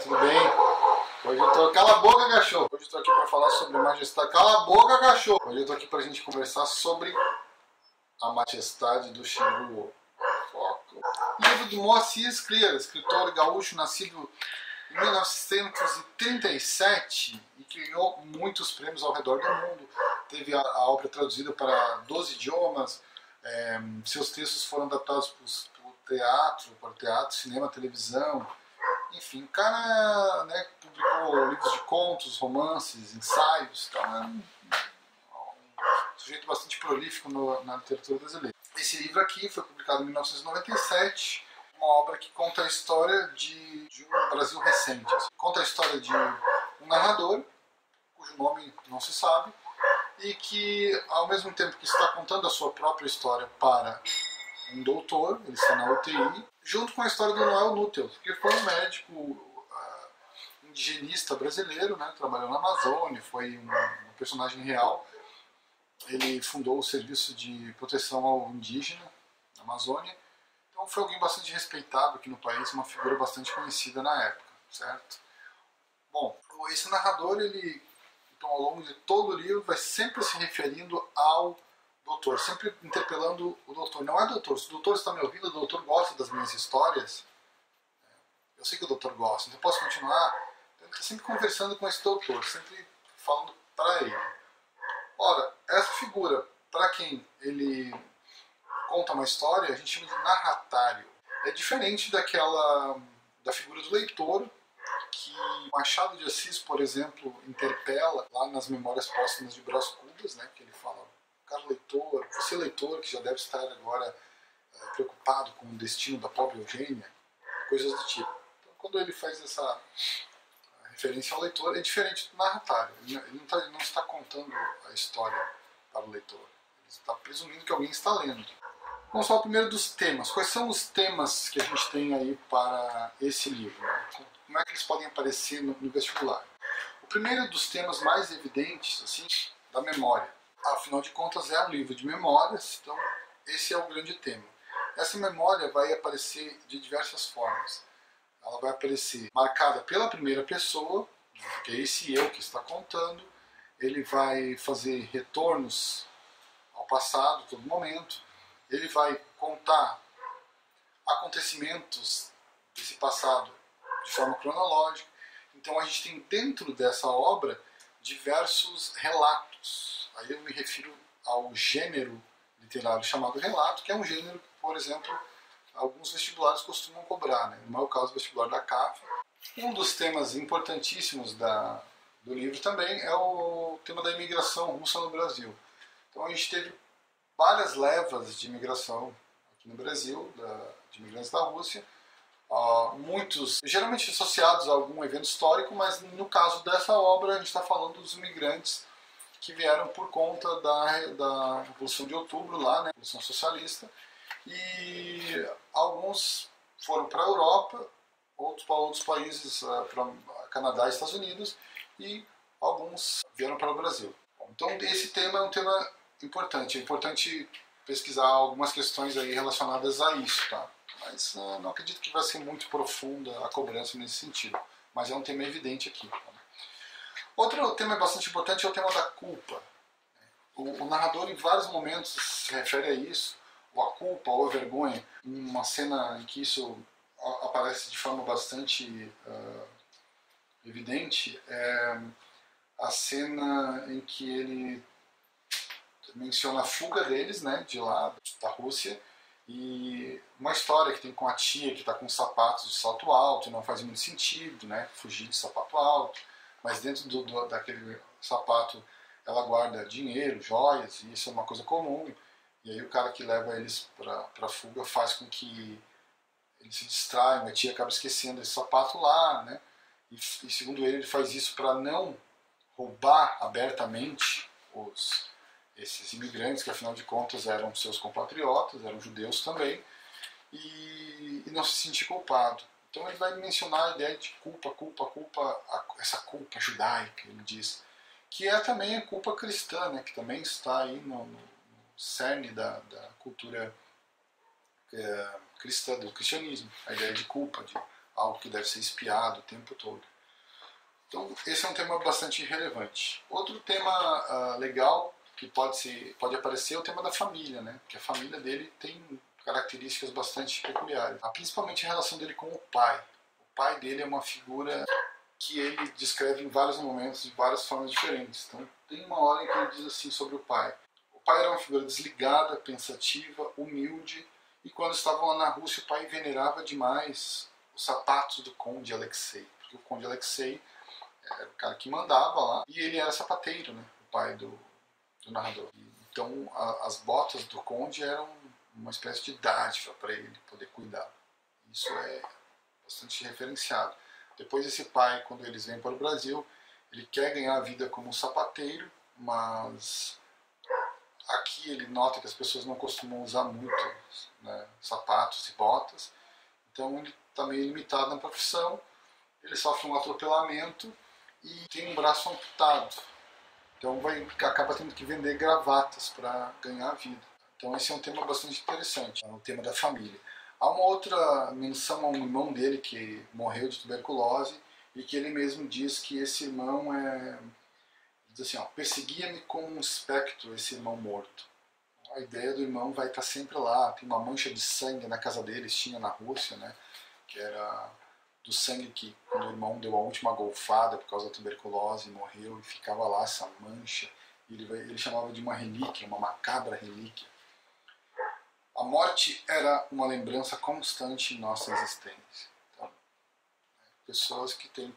tudo bem? Hoje eu tô. Cala a boca, cachorro! Hoje eu tô aqui para falar sobre majestade. Cala a boca, cachorro! Hoje eu tô aqui pra gente conversar sobre a majestade do Xingu. Foco. Livro do Moacir Scliar, escritor gaúcho nascido em 1937 e que ganhou muitos prêmios ao redor do mundo. Teve a, a obra traduzida para 12 idiomas. É, seus textos foram adaptados para o teatro, para o teatro, cinema, televisão enfim, o cara né, publicou livros de contos, romances, ensaios, então é um, um sujeito bastante prolífico no, na literatura brasileira. Esse livro aqui foi publicado em 1997, uma obra que conta a história de, de um Brasil recente. Assim. Conta a história de um narrador, cujo nome não se sabe, e que, ao mesmo tempo que está contando a sua própria história para um doutor, ele está na UTI, junto com a história do Noel Nútel, que foi um médico uh, indigenista brasileiro, né, trabalhou na Amazônia, foi um, um, personagem real. Ele fundou o Serviço de Proteção ao Indígena na Amazônia. Então foi alguém bastante respeitado aqui no país, uma figura bastante conhecida na época, certo? Bom, esse narrador, ele, então, ao longo de todo o livro, vai sempre se referindo ao doutor, sempre interpelando o doutor. Não é doutor, se o doutor está me ouvindo, o doutor gosta das minhas histórias. Eu sei que o doutor gosta, então posso continuar. Então, está sempre conversando com esse doutor, sempre falando para ele. Ora, essa figura, para quem ele conta uma história, a gente chama de narratário. É diferente daquela da figura do leitor que Machado de Assis, por exemplo, interpela lá nas Memórias Póstumas de Brás Cubas, né, que ele fala caro leitor, você leitor que já deve estar agora é, preocupado com o destino da pobre Eugênia, coisas do tipo. Então, quando ele faz essa referência ao leitor, é diferente do narratário. Ele não, tá, ele não está contando a história para o leitor. Ele está presumindo que alguém está lendo. Vamos falar primeiro dos temas. Quais são os temas que a gente tem aí para esse livro? Como é que eles podem aparecer no, no vestibular? O primeiro dos temas mais evidentes, assim, da memória. Afinal de contas, é um livro de memórias, então esse é o grande tema. Essa memória vai aparecer de diversas formas. Ela vai aparecer marcada pela primeira pessoa, que é esse eu que está contando. Ele vai fazer retornos ao passado, todo momento. Ele vai contar acontecimentos desse passado de forma cronológica. Então a gente tem dentro dessa obra diversos relatos Aí eu me refiro ao gênero literário chamado relato, que é um gênero que, por exemplo, alguns vestibulares costumam cobrar, né? no meu caso, o vestibular da CAF. Um dos temas importantíssimos da, do livro também é o tema da imigração russa no Brasil. Então a gente teve várias levas de imigração aqui no Brasil, da, de imigrantes da Rússia, uh, muitos geralmente associados a algum evento histórico, mas no caso dessa obra a gente está falando dos imigrantes que vieram por conta da, da Revolução de Outubro, lá, né, Revolução Socialista, e alguns foram para a Europa, outros para outros países, eh, para Canadá e Estados Unidos, e alguns vieram para o Brasil. Então esse tema é um tema importante, é importante pesquisar algumas questões aí relacionadas a isso, tá? Mas uh, não acredito que vai ser muito profunda a cobrança nesse sentido, mas é um tema evidente aqui. Tá? Outro tema bastante importante é o tema da culpa. O, o narrador, em vários momentos, se refere a isso, ou a culpa, ou a vergonha. Uma cena em que isso aparece de forma bastante uh, evidente é a cena em que ele menciona a fuga deles, né, de lá, da Rússia, e uma história que tem com a tia que está com sapatos de salto alto, e não faz muito sentido, né, fugir de sapato alto mas dentro do, do, daquele sapato ela guarda dinheiro, joias, e isso é uma coisa comum. E aí o cara que leva eles para a fuga faz com que eles se distraiam, a tia acaba esquecendo esse sapato lá, né? E, e segundo ele, ele faz isso para não roubar abertamente os, esses imigrantes, que afinal de contas eram seus compatriotas, eram judeus também, e, e não se sentir culpado. Então ele vai mencionar a ideia de culpa, culpa, culpa, essa culpa judaica, ele diz, que é também a culpa cristã, né, que também está aí no, no cerne da, da cultura é, cristã, do cristianismo, a ideia de culpa, de algo que deve ser espiado o tempo todo. Então, esse é um tema bastante relevante. Outro tema uh, legal que pode, ser, pode aparecer é o tema da família, né? Porque a família dele tem características bastante peculiares. Ah, principalmente a relação dele com o pai. O pai dele é uma figura que ele descreve em vários momentos, de várias formas diferentes. Então, tem uma hora em que ele diz assim sobre o pai. O pai era uma figura desligada, pensativa, humilde, e quando estavam lá na Rússia, o pai venerava demais os sapatos do conde Alexei. Porque o conde Alexei era o cara que mandava lá, e ele era sapateiro, né? o pai do, do narrador. Então a, as botas do conde eram uma espécie de dádiva para ele poder cuidar. Isso é bastante referenciado. Depois esse pai, quando eles vêm para o Brasil, ele quer ganhar a vida como sapateiro, mas aqui ele nota que as pessoas não costumam usar muito né, sapatos e botas, então ele está meio limitado na profissão, ele sofre um atropelamento e tem um braço amputado. Então vai, acaba tendo que vender gravatas para ganhar a vida. Então esse é um tema bastante interessante, é o tema da família. Há uma outra menção a um irmão dele que morreu de tuberculose e que ele mesmo diz que esse irmão é diz assim, ó, perseguia-me como um espectro esse irmão morto. A ideia do irmão vai estar sempre lá, tem uma mancha de sangue na casa deles, tinha na Rússia, né, que era do sangue que o irmão deu a última golfada por causa da tuberculose morreu e ficava lá essa mancha. Ele, ele chamava de uma relíquia, uma macabra relíquia. A morte era uma lembrança constante em nossa existência. Então, pessoas que têm,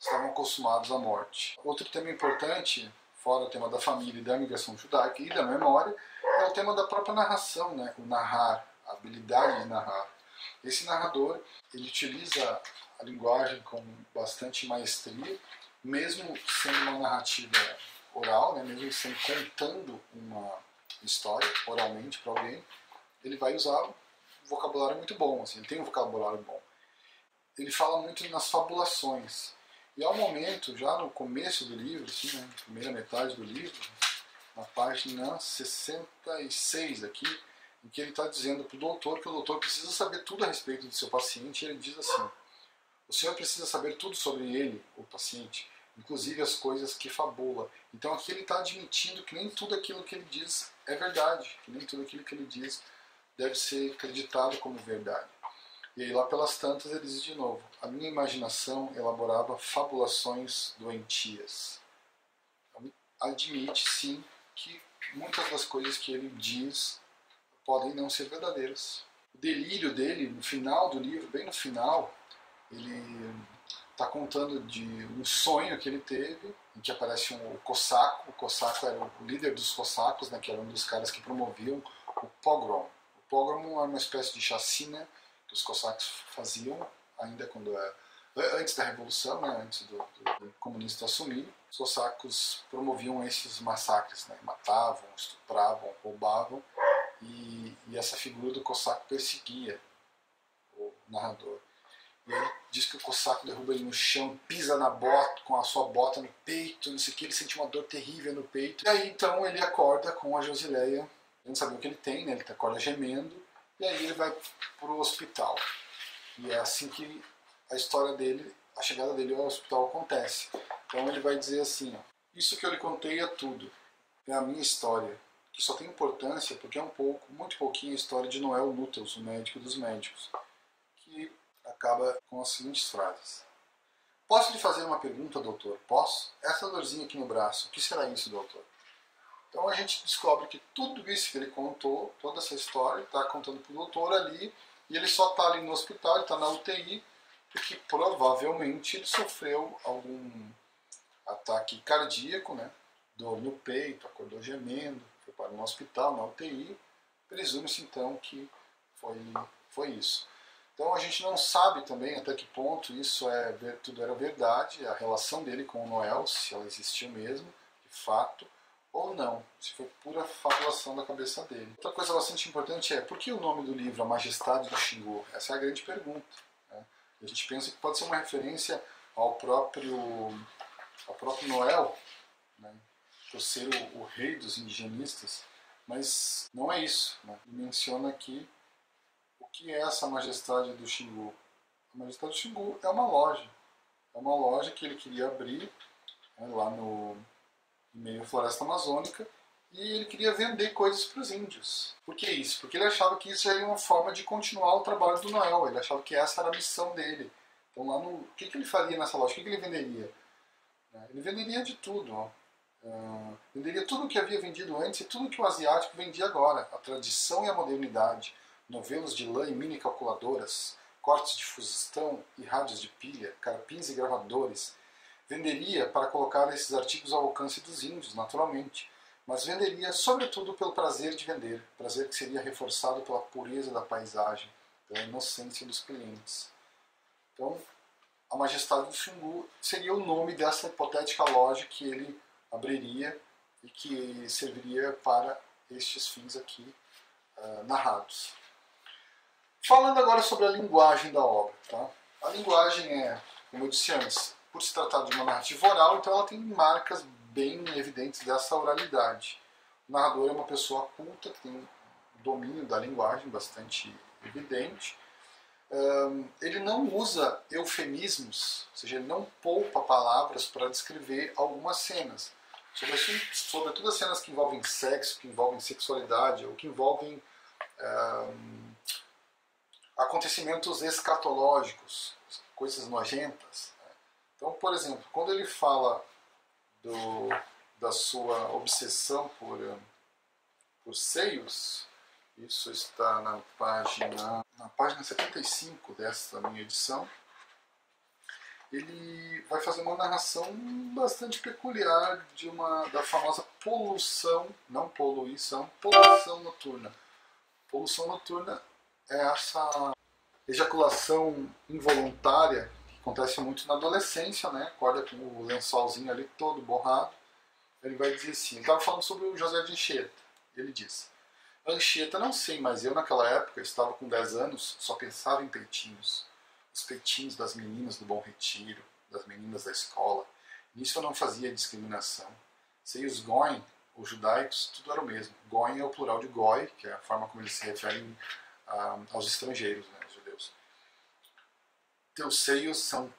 estavam acostumados à morte. Outro tema importante, fora o tema da família e da migração judaica e da memória, é o tema da própria narração, né? o narrar, a habilidade de narrar. Esse narrador ele utiliza a linguagem com bastante maestria, mesmo sendo uma narrativa oral, né, mesmo sendo contando uma história oralmente para alguém, ele vai usar um vocabulário muito bom, assim, ele tem um vocabulário bom. Ele fala muito nas fabulações. E há um momento, já no começo do livro, assim, né, primeira metade do livro, na página 66 aqui, em que ele está dizendo para o doutor que o doutor precisa saber tudo a respeito do seu paciente, e ele diz assim: o senhor precisa saber tudo sobre ele, o paciente, inclusive as coisas que fabula. Então aqui ele está admitindo que nem tudo aquilo que ele diz é verdade, que nem tudo aquilo que ele diz deve ser acreditado como verdade. E aí lá pelas tantas ele diz de novo: a minha imaginação elaborava fabulações doentias. Então, admite sim que muitas das coisas que ele diz podem não ser verdadeiras. O delírio dele, no final do livro, bem no final, ele está contando de um sonho que ele teve, em que aparece um, o Cossaco. O Cossaco era o líder dos cossacos, né, que era um dos caras que promoviam o pogrom. Pogrom era uma espécie de chacina que os cossacos faziam, ainda quando era antes da revolução, né, antes do, do, comunista assumir, os cossacos promoviam esses massacres, né, matavam, estupravam, roubavam e, e essa figura do Cossaco perseguia o narrador. E ele diz que o Cossaco derruba ele no chão, pisa na bota, com a sua bota no peito, não sei o que, ele sente uma dor terrível no peito. E aí então ele acorda com a Josileia, ele não sabe o que ele tem, né? ele acorda gemendo, e aí ele vai para o hospital. E é assim que a história dele, a chegada dele ao hospital acontece. Então ele vai dizer assim: ó, Isso que eu lhe contei é tudo, é a minha história que só tem importância porque é um pouco, muito pouquinho a história de Noel Luttels, o médico dos médicos, que acaba com as seguintes frases. Posso lhe fazer uma pergunta, doutor? Posso? Essa dorzinha aqui no braço, o que será isso, doutor? Então a gente descobre que tudo isso que ele contou, toda essa história, está contando para o doutor ali, e ele só está ali no hospital, está na UTI, porque provavelmente ele sofreu algum ataque cardíaco, né? Dor no peito, acordou gemendo, foi para um hospital, na UTI, presume-se então que foi, foi isso. Então a gente não sabe também até que ponto isso é tudo era verdade, a relação dele com o Noel, se ela existiu mesmo, de fato, ou não, se foi pura fabulação da cabeça dele. Outra coisa bastante importante é por que o nome do livro, A Majestade do Xingu? Essa é a grande pergunta. Né? A gente pensa que pode ser uma referência ao próprio, ao próprio Noel, né? por ser o, o, rei dos indigenistas, mas não é isso. Né? Ele menciona aqui o que é essa majestade do Xingu. a Majestade do Xingu é uma loja. É uma loja que ele queria abrir né, lá no meio floresta amazônica e ele queria vender coisas para os índios. Por que isso? Porque ele achava que isso seria uma forma de continuar o trabalho do Noel. Ele achava que essa era a missão dele. Então lá no, o que, que ele faria nessa loja? O que, que ele venderia? Né, ele venderia de tudo. Ó. Uh, venderia tudo o que havia vendido antes e tudo que o asiático vendia agora. A tradição e a modernidade. Novelos de lã e mini calculadoras, cortes de fusão e rádios de pilha, carpins e gravadores. Venderia para colocar esses artigos ao alcance dos índios, naturalmente mas venderia sobretudo pelo prazer de vender, prazer que seria reforçado pela pureza da paisagem, pela inocência dos clientes. Então, a Majestade do Xingu seria o nome dessa hipotética loja que ele abriria e que serviria para estes fins aqui uh, narrados. Falando agora sobre a linguagem da obra. Tá? A linguagem é, como eu disse antes, por se tratar de uma narrativa oral, então ela tem marcas bem evidentes dessa oralidade. O narrador é uma pessoa culta, que tem um domínio da linguagem bastante evidente. Ele não usa eufemismos, ou seja, ele não poupa palavras para descrever algumas cenas. Sobretudo, sobretudo as cenas que envolvem sexo, que envolvem sexualidade, ou que envolvem um, acontecimentos escatológicos, coisas nojentas. Então, por exemplo, quando ele fala do, da sua obsessão por, eh, por seios. Isso está na página, na página 75 desta minha edição. Ele vai fazer uma narração bastante peculiar de uma da famosa poluição, não poluição, poluição noturna. Poluição noturna é essa ejaculação involuntária acontece muito na adolescência, né? Acorda com o lençolzinho ali todo borrado. Ele vai dizer assim, ele estava falando sobre o José de Anchieta. Ele diz, Anchieta não sei, mas eu naquela época, estava com 10 anos, só pensava em peitinhos. Os peitinhos das meninas do Bom Retiro, das meninas da escola. Nisso eu não fazia discriminação. Sei os goin, os judaicos, tudo era o mesmo. Goin é o plural de goi, que é a forma como eles se referem ah, aos estrangeiros, né? Teus seios são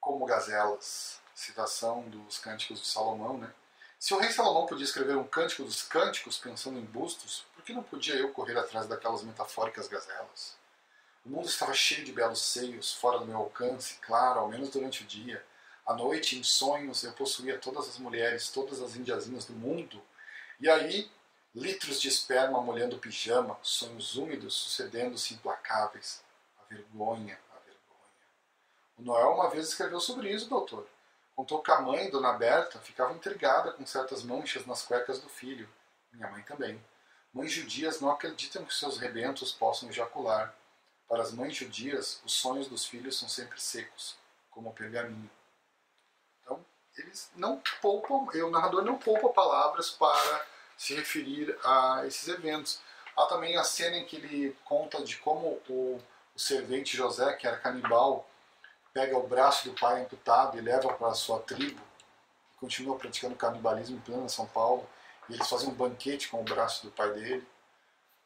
como gazelas. Citação dos Cânticos de Salomão, né? Se o rei Salomão podia escrever um cântico dos cânticos pensando em bustos, por que não podia eu correr atrás daquelas metafóricas gazelas? O mundo estava cheio de belos seios, fora do meu alcance, claro, ao menos durante o dia. À noite, em sonhos, eu possuía todas as mulheres, todas as indiazinhas do mundo. E aí, litros de esperma molhando o pijama, sonhos úmidos sucedendo-se implacáveis. A vergonha, Noel uma vez escreveu sobre isso, doutor. Contou que a mãe, Dona Berta, ficava intrigada com certas manchas nas cuecas do filho. Minha mãe também. Mães judias não acreditam que seus rebentos possam ejacular. Para as mães judias, os sonhos dos filhos são sempre secos, como o pergaminho. Então, eles não poupam, o narrador não poupa palavras para se referir a esses eventos. Há também a cena em que ele conta de como o, o servente José, que era canibal, pega o braço do pai amputado e leva para a sua tribo, e continua praticando canibalismo em plena São Paulo, e eles fazem um banquete com o braço do pai dele,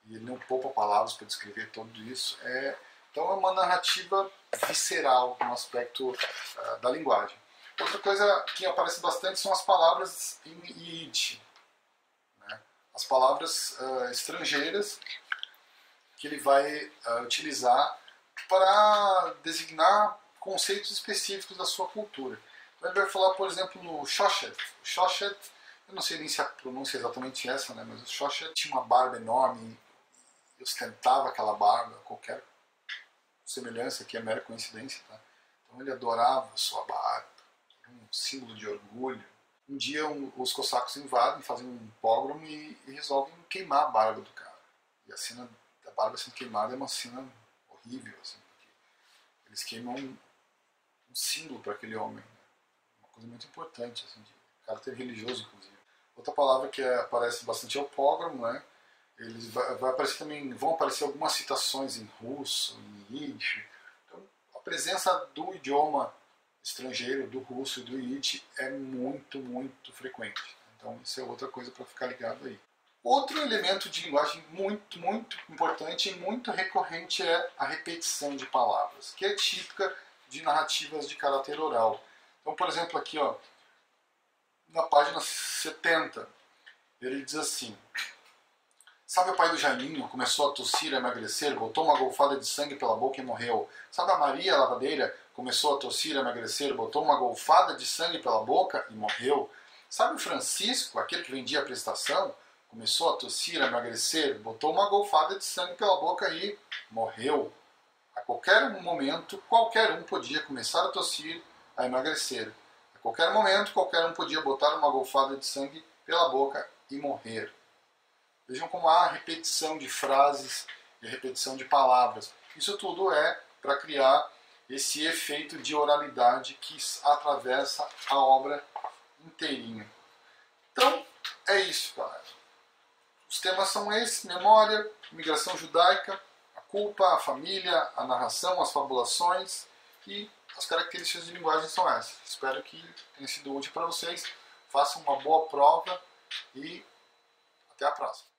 e ele não poupa palavras para descrever tudo isso. É, então é uma narrativa visceral no aspecto uh, da linguagem. Outra coisa que aparece bastante são as palavras em Yiddish. Né? As palavras uh, estrangeiras que ele vai uh, utilizar para designar conceitos específicos da sua cultura. Então ele vai falar, por exemplo, no Shoshet. O Shoshet, eu não sei nem se a pronúncia é exatamente essa, né, mas o Shoshet tinha uma barba enorme e ostentava aquela barba, qualquer semelhança aqui é mera coincidência. Tá? Então ele adorava sua barba, um símbolo de orgulho. Um dia um, os cossacos invadem, fazem um pogrom e, e resolvem queimar a barba do cara. E a cena da barba sendo queimada é uma cena horrível. Assim, eles queimam símbolo para aquele homem. Né? Uma coisa muito importante, assim, de caráter religioso, inclusive. Outra palavra que é, aparece bastante é o pogrom, né? Eles vai, vai, aparecer também, vão aparecer algumas citações em russo, em yiddish. Então, a presença do idioma estrangeiro, do russo e do yiddish é muito, muito frequente. Então, isso é outra coisa para ficar ligado aí. Outro elemento de linguagem muito, muito importante e muito recorrente é a repetição de palavras, que é típica de narrativas de caráter oral. Então, por exemplo, aqui, ó, na página 70, ele diz assim: Sabe o pai do Jaiminho? Começou a tossir, a emagrecer, botou uma golfada de sangue pela boca e morreu. Sabe a Maria, a lavadeira? Começou a tossir, a emagrecer, botou uma golfada de sangue pela boca e morreu. Sabe o Francisco, aquele que vendia a prestação? Começou a tossir, a emagrecer, botou uma golfada de sangue pela boca e morreu. A qualquer momento, qualquer um podia começar a tossir, a emagrecer. A qualquer momento, qualquer um podia botar uma golfada de sangue pela boca e morrer. Vejam como há repetição de frases e repetição de palavras. Isso tudo é para criar esse efeito de oralidade que atravessa a obra inteirinha. Então, é isso, galera. Os temas são esses: memória, migração judaica, culpa, a família, a narração, as fabulações e as características de linguagem são essas. Espero que tenha sido útil para vocês. Façam uma boa prova e até a próxima.